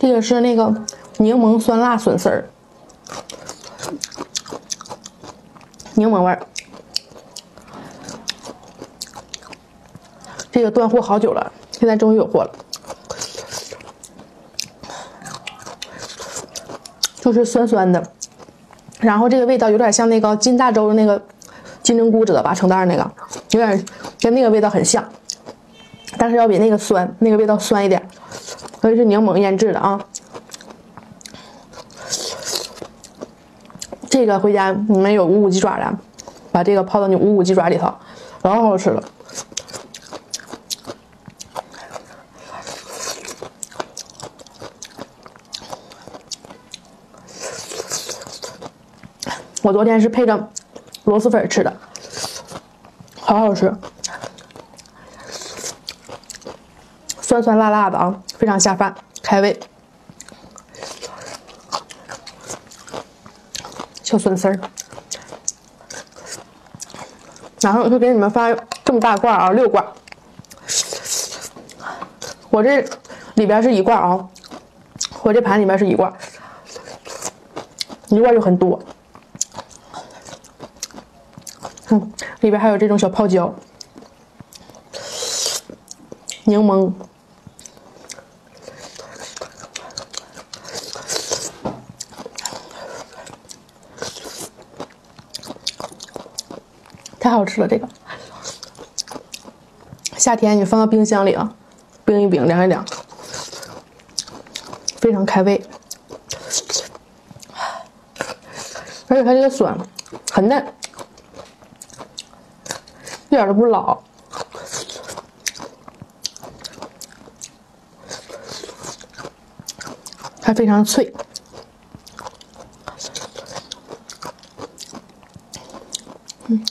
这个是那个柠檬酸辣笋丝儿，柠檬味儿。这个断货好久了，现在终于有货了。就是酸酸的，然后这个味道有点像那个金大洲的那个金针菇，知道吧？成袋那个，有点跟那个味道很像，但是要比那个酸，那个味道酸一点。所以是柠檬腌制的啊。这个回家你们有五五鸡爪的，把这个泡到你五五鸡爪里头，老好吃了。我昨天是配着螺蛳粉吃的，好好吃，酸酸辣辣的啊，非常下饭，开胃。小笋丝儿，然后就给你们发这么大罐啊，六罐。我这里边是一罐啊，我这盘里面是一罐，一罐就很多。嗯，里边还有这种小泡椒、柠檬，太好吃了！这个夏天你放到冰箱里啊，冰一冰，凉一凉，非常开胃。而且它这个笋很嫩。一点都不老，还非常脆。嗯。